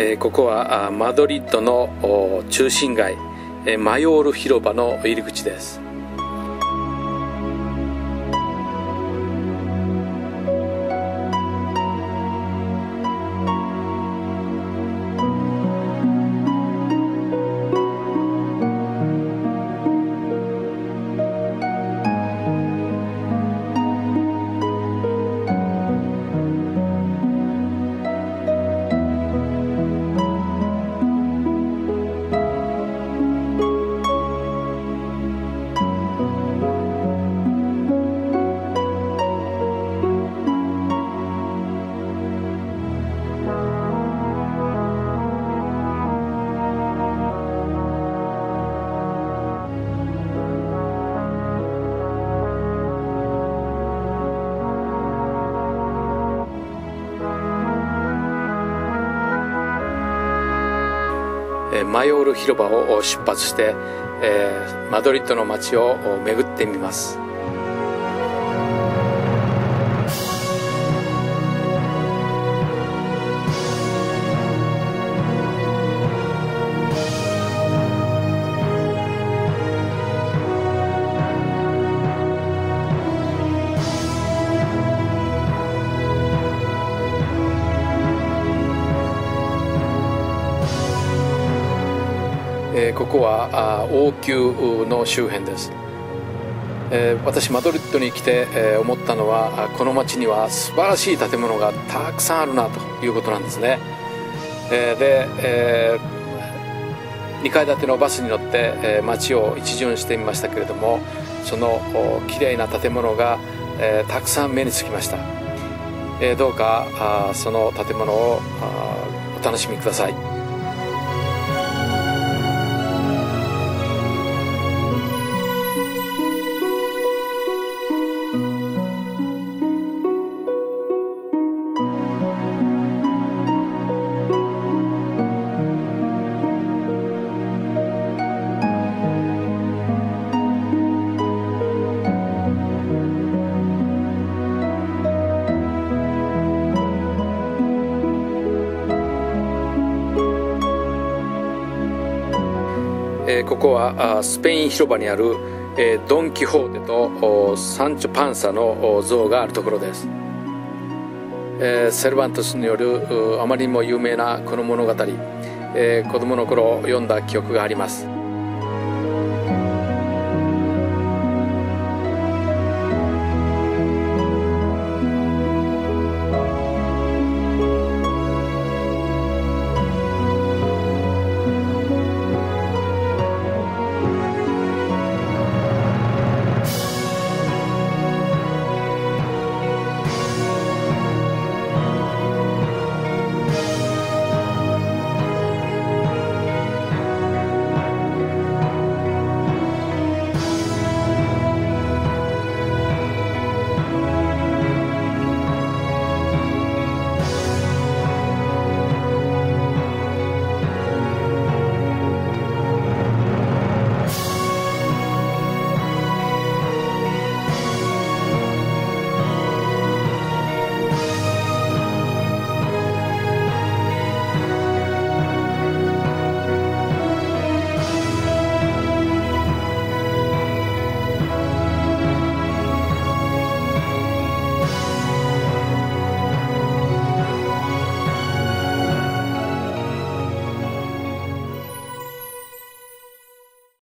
え、ここはマドリッドの中心街マヨール広場の入り口です。マヨール広場を出発して、えー、マドリッドの街を巡ってみます。えー、ここは王宮の周辺です、えー、私マドリッドに来て、えー、思ったのはこの街には素晴らしい建物がたくさんあるなということなんですね、えで、え2階建てのバスに乗って、え街を一巡してみましたけれどもそのきれいな建物が、えたくさん目につきました、えどうかあその建物をお楽しみください。えー、ここはスペイン広場にある、えー、ドン・キホーテとサンチョ・パンサの像があるところです、えー、セルバントスによるあまりにも有名なこの物語、えー、子供の頃読んだ記憶があります。